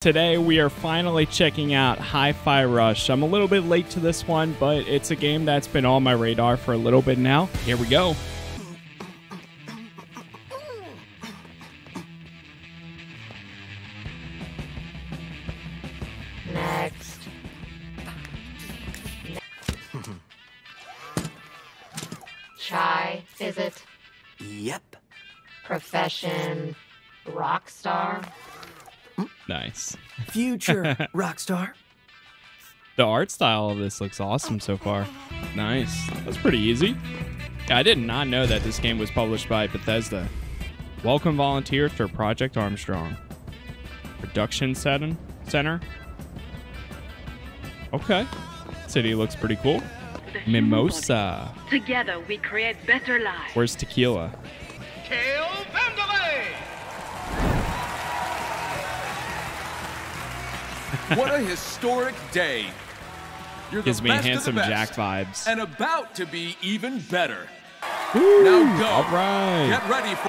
Today we are finally checking out Hi-Fi Rush. I'm a little bit late to this one, but it's a game that's been on my radar for a little bit now. Here we go. Next. Chai, is it? Yep. Profession, rock star? Nice. Future rock star. The art style of this looks awesome so far. Nice. That's pretty easy. I did not know that this game was published by Bethesda. Welcome volunteers for Project Armstrong. Production setting, center. Okay. City looks pretty cool. Mimosa. Together we create better lives. Where's tequila? Kale what a historic day. You're Gives the me best of the handsome best, Jack vibes. And about to be even better. Woo! Now go. All right. Get ready for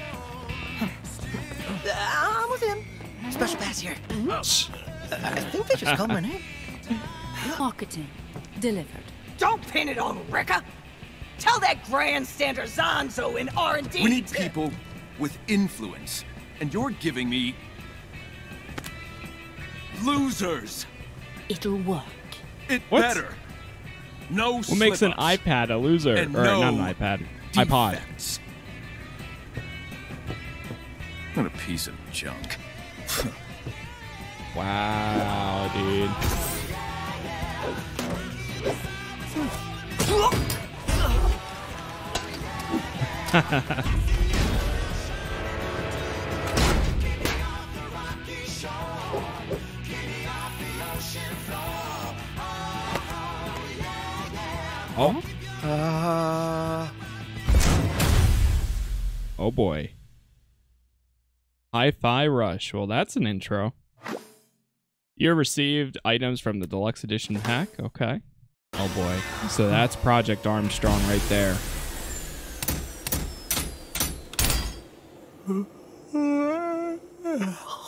Uh, I'm with him. Special pass here. I think they just called my name. Marketing delivered. Don't pin it on Rekka. Tell that grandstander Zanzo in R&D. We need people with influence. And you're giving me losers. It'll work. It What? better. No What makes an iPad a loser? and or no not an iPad. iPod. defects. What a piece of junk. Wow, dude. Oh, Uh, oh boy. Hi-Fi Rush. Well, that's an intro. You received items from the deluxe edition hack. Okay. Oh boy. So that's Project Armstrong right there.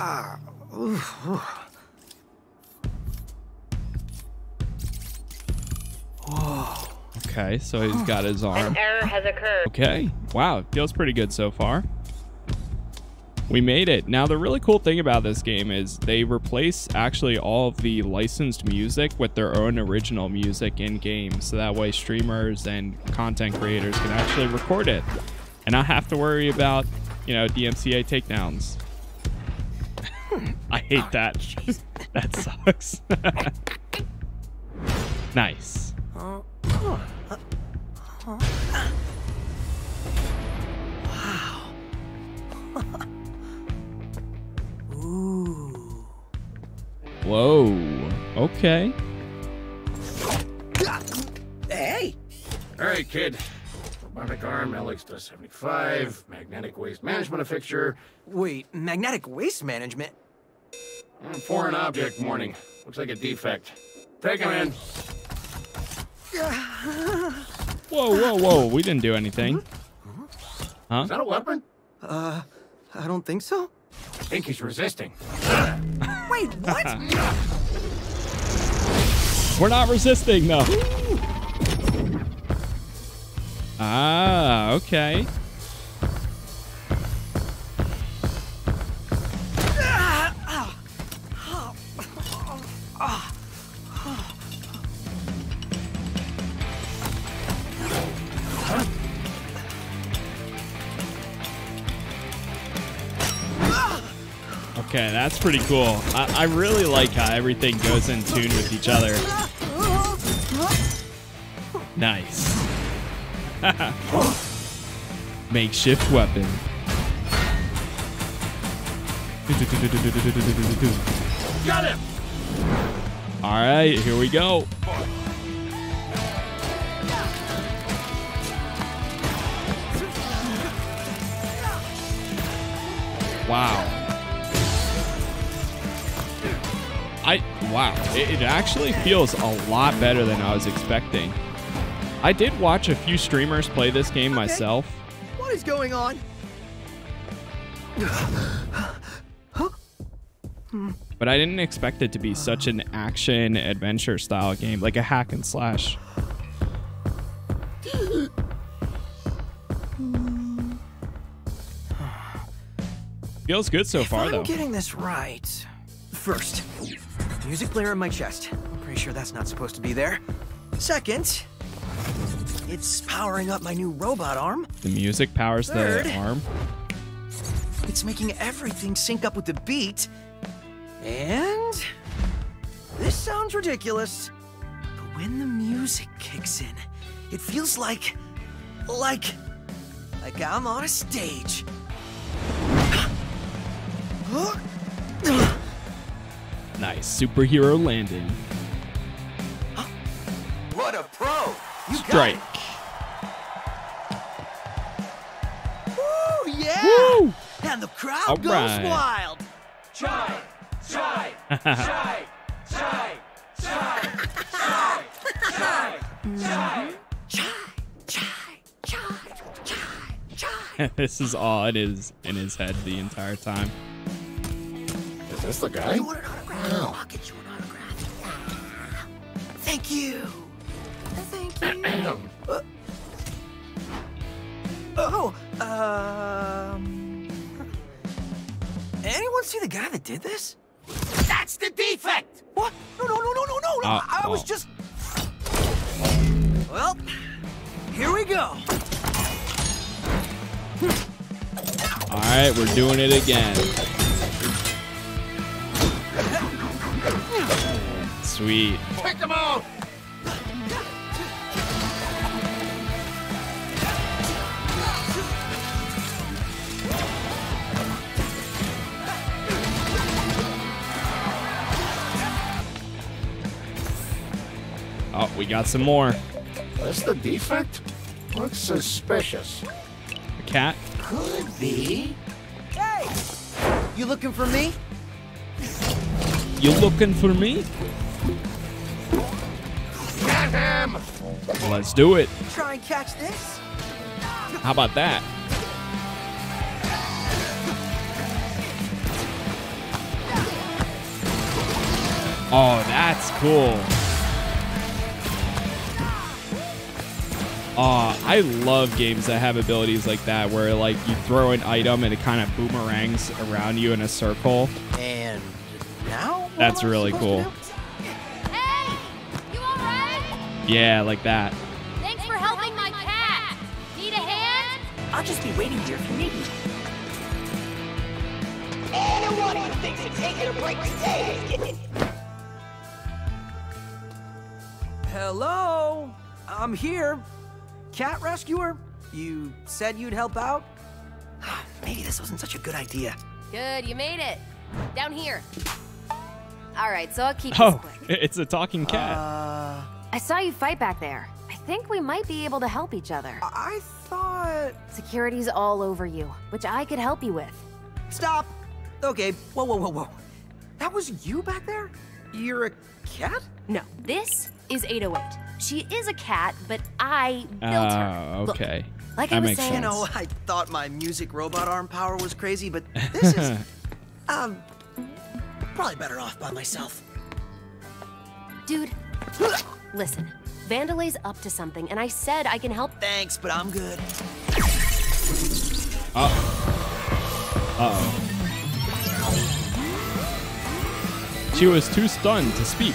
Ah, okay, so he's got his arm. An error has occurred. Okay. Wow, feels pretty good so far. We made it. Now, the really cool thing about this game is they replace actually all of the licensed music with their own original music in game. So that way streamers and content creators can actually record it and not have to worry about, you know, DMCA takedowns. I hate that. that sucks. nice. Wow. ooh. Whoa. Okay. Hey, All right, kid. Robotic arm, LX-75, magnetic waste management fixture, wait, magnetic waste management? And foreign object warning. Looks like a defect. Take him in. Whoa, whoa, whoa. We didn't do anything. Is that a weapon? Uh, I don't think so. I think he's resisting. Wait, what? We're not resisting, though. Ah, okay. Okay, that's pretty cool. I, I really like how everything goes in tune with each other. Nice. Makeshift weapon. Got him! All right, here we go. Wow. Wow, it, it actually feels a lot better than I was expecting. I did watch a few streamers play this game myself. What is going on? But I didn't expect it to be such an action adventure style game, like a hack and slash. Feels good so if far, I'm though. getting this right. First, music player in my chest. I'm pretty sure that's not supposed to be there. Second, it's powering up my new robot arm. The music powers Third. the arm. It's making everything sync up with the beat. And this sounds ridiculous, but when the music kicks in, it feels like like like I'm on a stage. Nice superhero landing. What a pro! You Strike. it. Woo, yeah! Woo! And the crowd All goes right. wild. Chai! Chai! Chai! Chai! Chai! Chai! Chai! Chai! Chai, chai, chai, chai, chai. this is all it is in his head the entire time. Is this the guy? You want an autograph? No. I'll get you an autograph. Thank you. Thank you. Uh, oh, um. Anyone see the guy that did this? That's the defect! What? No, no, no, no, no, no. no. Uh, I, I was oh. just. Well, here we go. All right, we're doing it again. Sweet. Pick them out! Oh, we got some more. That's the defect? Looks suspicious. A cat. Could be. Hey, you looking for me? You looking for me? Get him! Let's do it. Try and catch this? How about that? Oh, that's cool. Oh, I love games that have abilities like that where like you throw an item and it kind of boomerangs around you in a circle. And now? what That's am I really supposed to cool. Yeah, like that. Thanks for helping my cat! Need a hand? I'll just be waiting here if you need me. Anyone who thinks of taking a break today is getting Hello? I'm here. Cat rescuer? You said you'd help out? Maybe this wasn't such a good idea. Good, you made it. Down here. All right, so I'll keep this Oh, quick. it's a talking cat. Uh, I saw you fight back there. I think we might be able to help each other. I thought. Security's all over you, which I could help you with. Stop! Okay, whoa, whoa, whoa, whoa. That was you back there? You're a cat? No, this is 808. She is a cat, but I built her. Oh, Look, okay. like I That was makes saying- You know, I thought my music robot arm power was crazy, but this is. um. Probably better off by myself. Dude, listen. Vandelay's up to something, and I said I can help. Thanks, but I'm good. Uh-oh. She was too stunned to speak.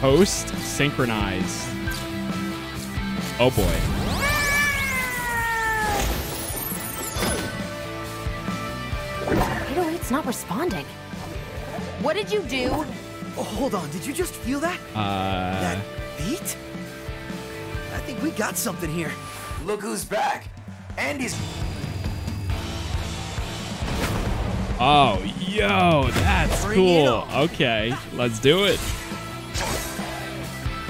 Host synchronized. Oh boy. Wait, it's not responding. What did you do? Oh, hold on, did you just feel that? Uh, That beat? I think we got something here. Look who's back. Andy's. oh, yo, that's Bring cool. Okay, let's do it.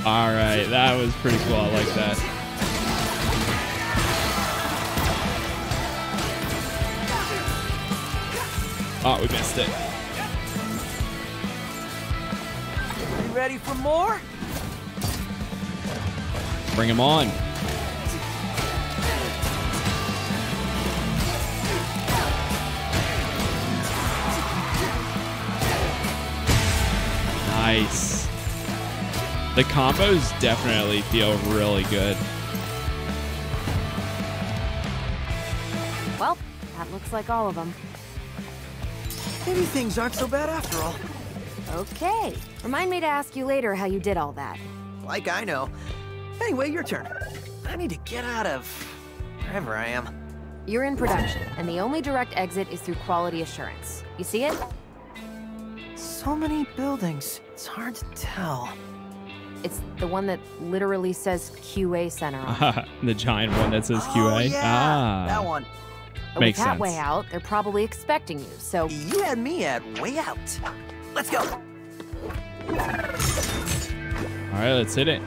All right, that was pretty cool. I like that. Oh, we missed it. Ready for more? Bring him on. Nice. The combos definitely feel really good. Well, that looks like all of them. Maybe things aren't so bad after all. Okay. Remind me to ask you later how you did all that. Like I know. Anyway, your turn. I need to get out of wherever I am. You're in production, and the only direct exit is through quality assurance. You see it? So many buildings. It's hard to tell. It's the one that literally says QA Center on it. the giant one that says QA? Oh, QA. yeah, ah, that one. But Makes With that sense. way out, they're probably expecting you, so You had me at way out. Let's go. All right, let's hit it.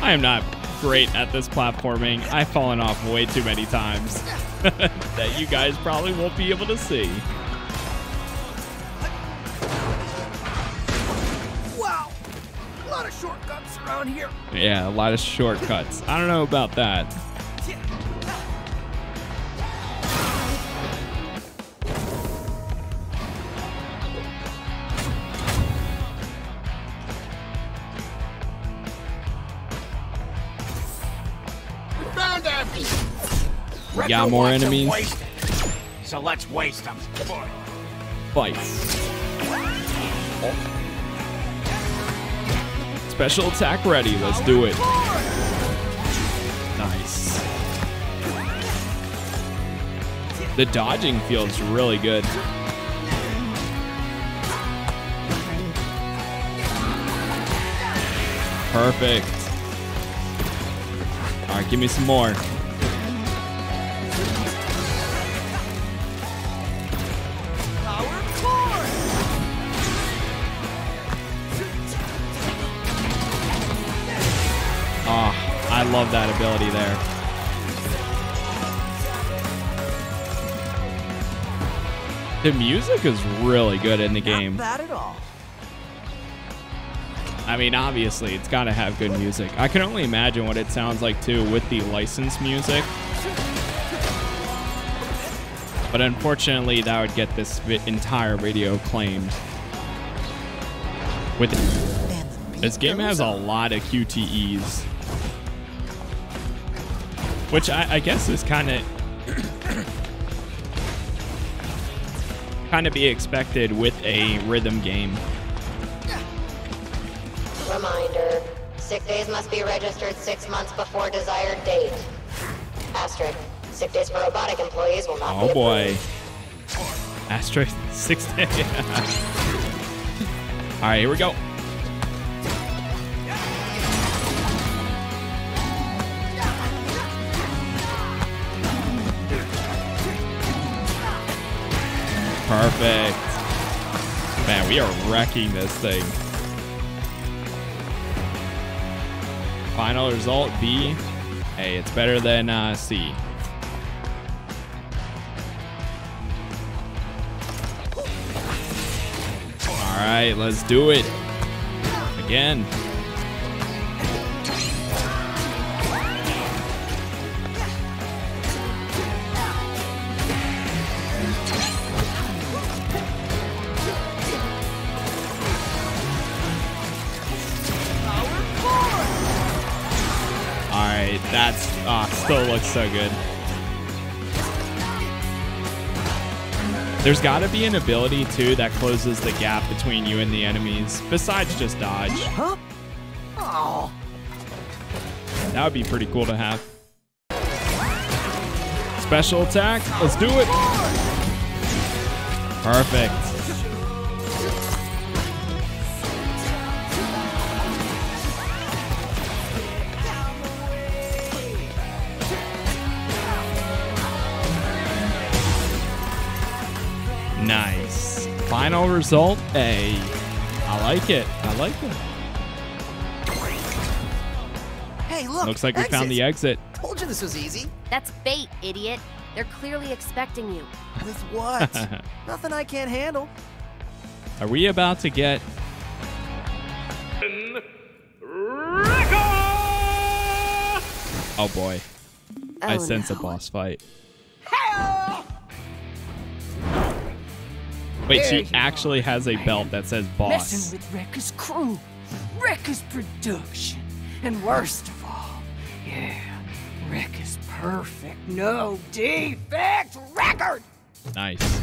I am not great at this platforming. I've fallen off way too many times that you guys probably won't be able to see. Wow. A lot of shortcuts around here. Yeah, a lot of shortcuts. I don't know about that. We got more enemies. So let's waste them. Fights. Special attack ready. Let's do it. Nice. The dodging feels really good. Perfect. All right, give me some more. Love that ability there. The music is really good in the game. Not bad at all. I mean, obviously, it's got to have good music. I can only imagine what it sounds like too with the licensed music. But unfortunately, that would get this entire video claimed. With this game has a lot of QTEs, which I, I guess is kind of kind of be expected with a rhythm game. Reminder, sick days must be registered six months before desired date. Asterisk, sick days for robotic employees will not be Oh boy. Asterisk 60. All right, here we go. Perfect. Man, we are wrecking this thing. Final result B. Hey, it's better than uh, C. All right, let's do it. Again. Looks so good. There's got to be an ability too that closes the gap between you and the enemies, besides just dodge. Huh? Oh. That would be pretty cool to have. Special attack, let's do it. Perfect. Nice. Final result A. I like it. I like it. Hey, look. Looks like we found the exit. Told you this was easy. That's bait, idiot. They're clearly expecting you. With what? Nothing I can't handle. Are we about to get Oh boy. I Oh, sense no. a boss fight. Hell! Wait, There she you actually has a belt that says boss. Messing with Rekka's crew, Rekka's production, and worst of all, yeah, Rekka's perfect, no defect record. Nice.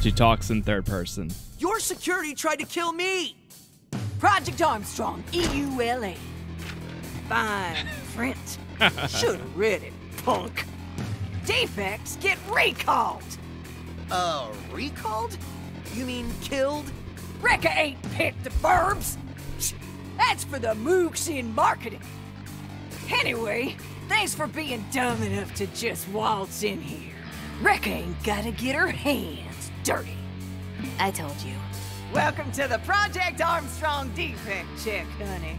She talks in third person. Your security tried to kill me. Project Armstrong, E EULA. Fine print. Should have read it, punk. Defects get recalled. Uh, recalled? You mean killed? Rekka ain't picked the verbs. That's for the mooks in marketing. Anyway, thanks for being dumb enough to just waltz in here. Rekka ain't gotta get her hands dirty. I told you. Welcome to the Project Armstrong defect check, honey.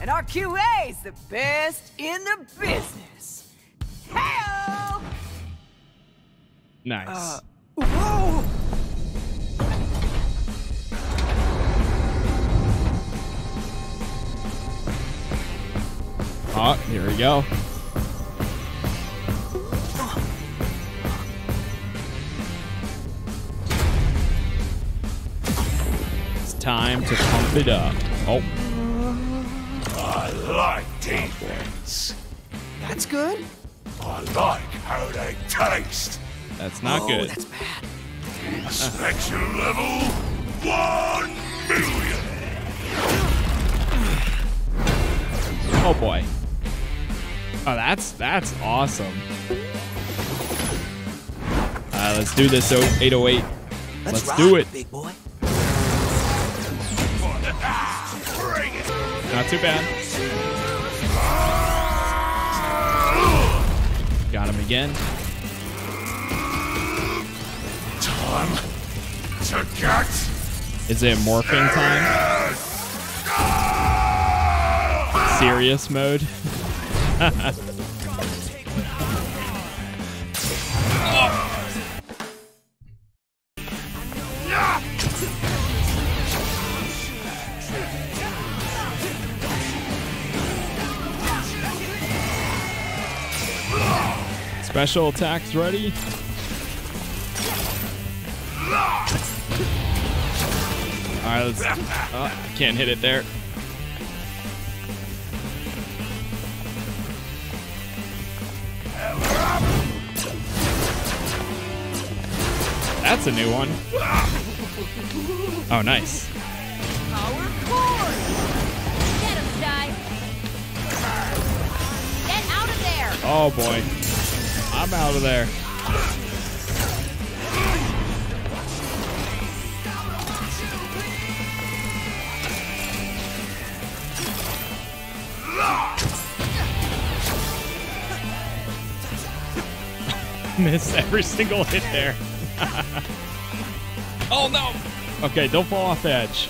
And our QA's the best in the business. Hell! Nice. Uh, whoa! oh, here we go. It's time to pump it up. Oh, I like defense. That's good. I like how they taste. That's not oh, good. that's bad. Inspection level one million. Oh boy. Oh, that's that's awesome. Uh, let's do this. oh- 808. Let's, Let's rock, do it. big boy. It. Not too bad. Got him again. Time to get Is it morphing time? Serious mode? Special attacks ready? Alright, let's. Oh, can't hit it there. That's a new one. Oh, nice. Get him, Sty. Get out of there. Oh boy. I'm out of there. Missed every single hit there. oh no! Okay, don't fall off the edge.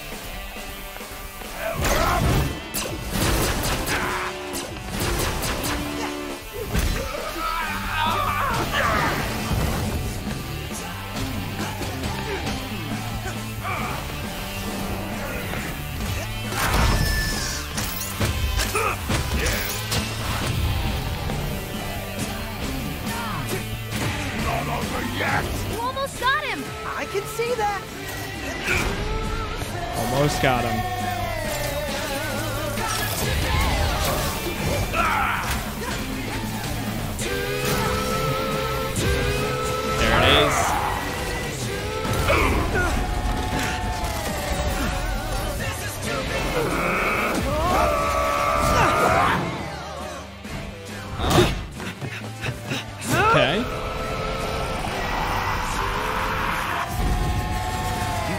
Almost got him. I can see that. Almost got him. There it is.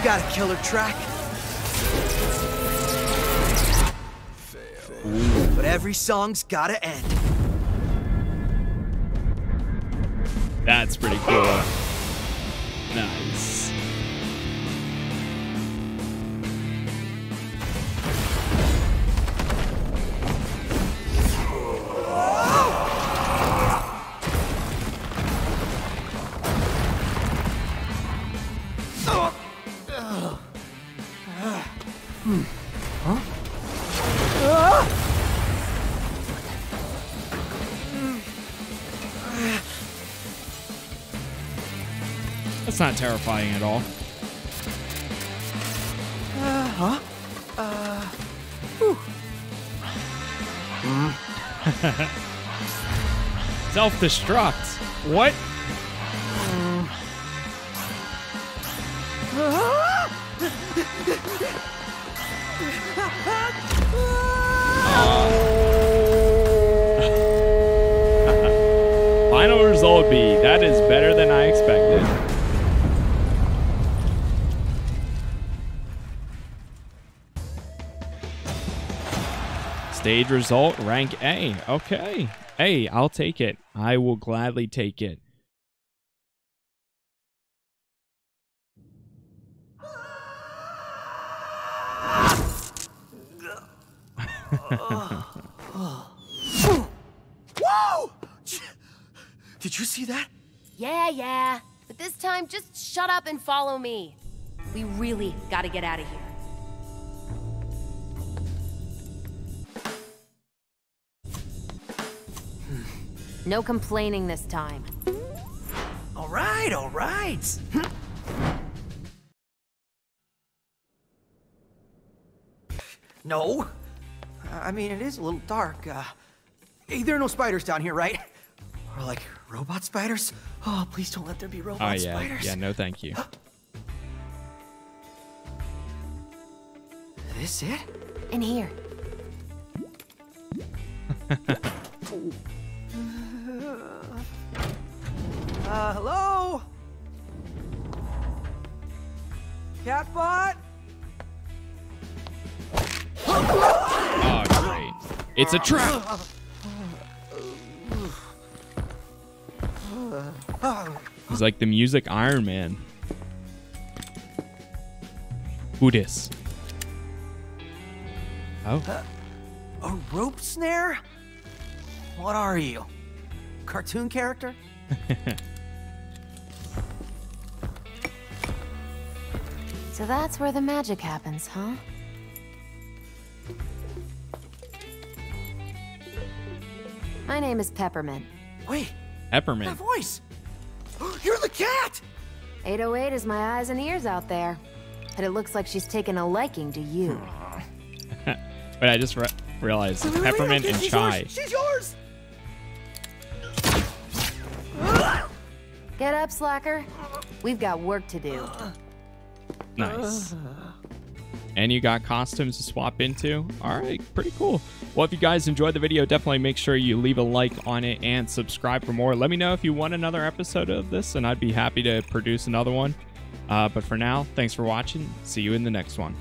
Got a killer track. But every song's gotta end. That's pretty cool. That's not terrifying at all. Uh, huh? Uh. Whew. Self-destruct. What? Final result B. That is Stage result, rank A. Okay. Hey, I'll take it. I will gladly take it. Whoa! Did you see that? Yeah, yeah. But this time, just shut up and follow me. We really gotta get out of here. No complaining this time. All right, all right. no. I mean, it is a little dark. Uh, hey, there are no spiders down here, right? Or like robot spiders? Oh, please don't let there be robot Oh yeah, spiders. yeah. No, thank you. This it? In here. It's a trap. He's like the music Iron Man. Who dis? Oh. Uh, a rope snare? What are you? Cartoon character? So that's where the magic happens, huh? My name is Peppermint. Wait, Peppermint. that voice! You're the cat! 808 is my eyes and ears out there. And it looks like she's taken a liking to you. Wait, I just re- realized Wait, wait, wait, peppermint okay, and she's chai. Yours. She's yours! Get up, slacker. We've got work to do. Nice. And you got costumes to swap into. All right, pretty cool. Well, if you guys enjoyed the video, definitely make sure you leave a like on it and subscribe for more. Let me know if you want another episode of this, and I'd be happy to produce another one. Uh, but for now, thanks for watching. See you in the next one.